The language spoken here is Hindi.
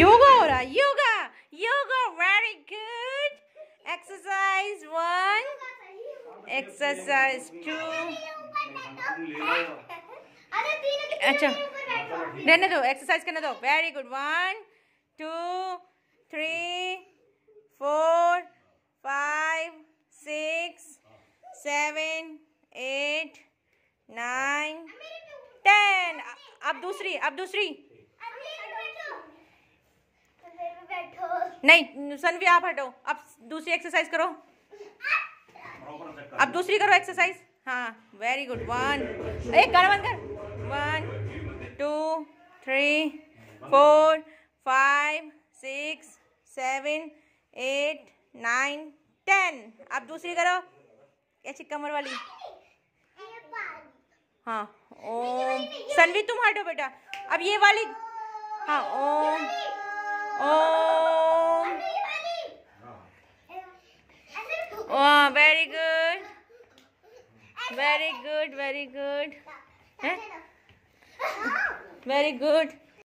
योगा हो रहा yoga yoga very good exercise one exercise two अच्छा रहने दो एक्सरसाइज करने दो very good one two three four five six seven eight nine ten अब दूसरी अब दूसरी नहीं, सनवी, आप हटो। अब दूसरी एक्सरसाइज करो। अब दूसरी करो एक्सरसाइज हाँ वेरी गुड वन एक बंद कर। One two three four five six seven eight nine ten अब दूसरी करो। ऐसी कमर वाली। हाँ ओम। सनवी, तुम हटो बेटा। अब ये वाली। हाँ ओम वाह very good very good very good very good